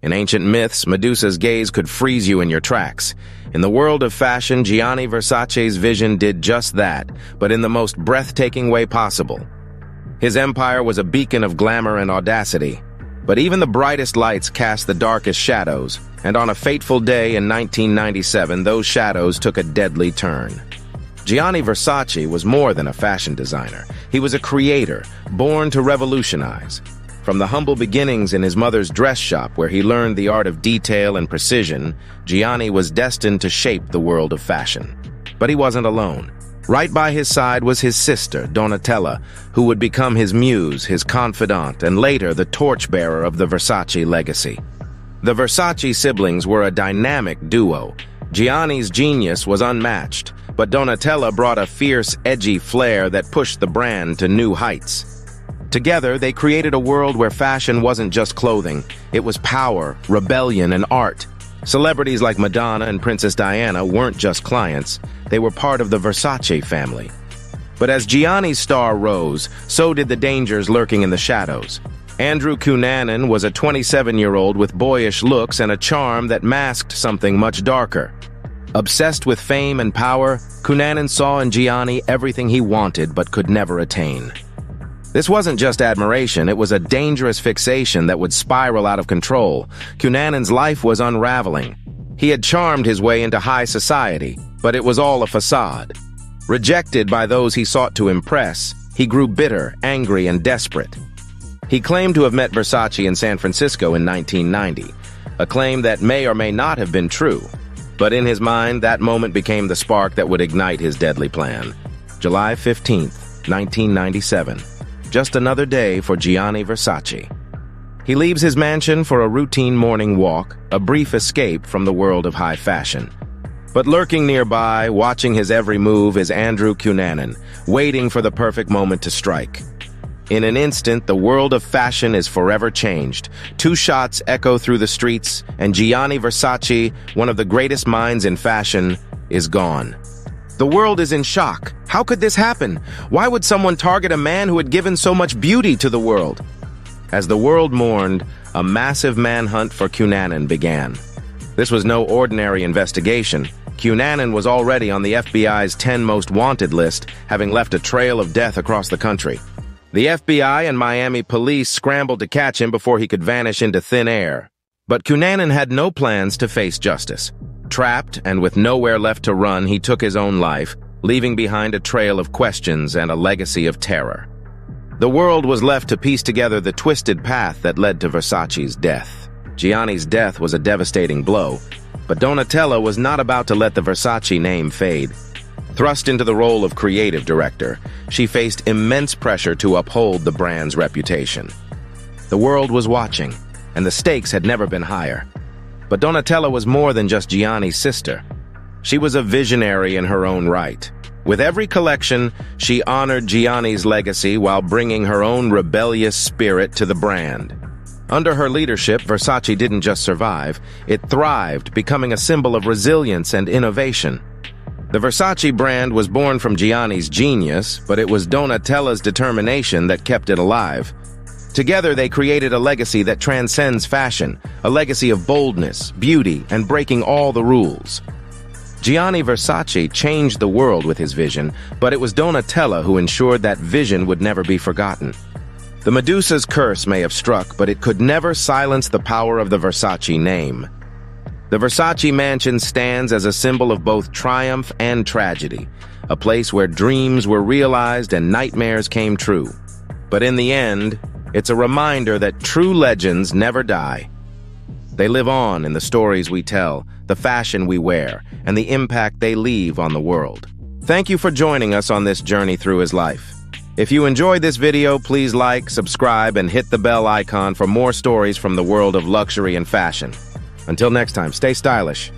In ancient myths, Medusa's gaze could freeze you in your tracks. In the world of fashion, Gianni Versace's vision did just that, but in the most breathtaking way possible. His empire was a beacon of glamour and audacity, but even the brightest lights cast the darkest shadows, and on a fateful day in 1997, those shadows took a deadly turn. Gianni Versace was more than a fashion designer. He was a creator, born to revolutionize. From the humble beginnings in his mother's dress shop where he learned the art of detail and precision, Gianni was destined to shape the world of fashion. But he wasn't alone. Right by his side was his sister, Donatella, who would become his muse, his confidant, and later the torchbearer of the Versace legacy. The Versace siblings were a dynamic duo. Gianni's genius was unmatched, but Donatella brought a fierce, edgy flair that pushed the brand to new heights. Together, they created a world where fashion wasn't just clothing. It was power, rebellion, and art. Celebrities like Madonna and Princess Diana weren't just clients, they were part of the Versace family. But as Gianni's star rose, so did the dangers lurking in the shadows. Andrew Cunanan was a 27-year-old with boyish looks and a charm that masked something much darker. Obsessed with fame and power, Cunanan saw in Gianni everything he wanted but could never attain. This wasn't just admiration, it was a dangerous fixation that would spiral out of control. Cunanan's life was unraveling. He had charmed his way into high society, but it was all a facade. Rejected by those he sought to impress, he grew bitter, angry, and desperate. He claimed to have met Versace in San Francisco in 1990, a claim that may or may not have been true. But in his mind, that moment became the spark that would ignite his deadly plan. July 15, 1997. Just another day for Gianni Versace. He leaves his mansion for a routine morning walk, a brief escape from the world of high fashion. But lurking nearby, watching his every move is Andrew Cunanan, waiting for the perfect moment to strike. In an instant, the world of fashion is forever changed. Two shots echo through the streets, and Gianni Versace, one of the greatest minds in fashion, is gone. The world is in shock. How could this happen? Why would someone target a man who had given so much beauty to the world? As the world mourned, a massive manhunt for Cunanan began. This was no ordinary investigation. Cunanan was already on the FBI's 10 most wanted list, having left a trail of death across the country. The FBI and Miami police scrambled to catch him before he could vanish into thin air. But Cunanan had no plans to face justice. Trapped and with nowhere left to run, he took his own life, leaving behind a trail of questions and a legacy of terror. The world was left to piece together the twisted path that led to Versace's death. Gianni's death was a devastating blow, but Donatella was not about to let the Versace name fade. Thrust into the role of creative director, she faced immense pressure to uphold the brand's reputation. The world was watching, and the stakes had never been higher. But Donatella was more than just Gianni's sister. She was a visionary in her own right. With every collection, she honored Gianni's legacy while bringing her own rebellious spirit to the brand. Under her leadership, Versace didn't just survive, it thrived, becoming a symbol of resilience and innovation. The Versace brand was born from Gianni's genius, but it was Donatella's determination that kept it alive. Together, they created a legacy that transcends fashion, a legacy of boldness, beauty, and breaking all the rules. Gianni Versace changed the world with his vision, but it was Donatella who ensured that vision would never be forgotten. The Medusa's curse may have struck, but it could never silence the power of the Versace name. The Versace mansion stands as a symbol of both triumph and tragedy, a place where dreams were realized and nightmares came true. But in the end, it's a reminder that true legends never die. They live on in the stories we tell, the fashion we wear, and the impact they leave on the world. Thank you for joining us on this journey through his life. If you enjoyed this video, please like, subscribe, and hit the bell icon for more stories from the world of luxury and fashion. Until next time, stay stylish.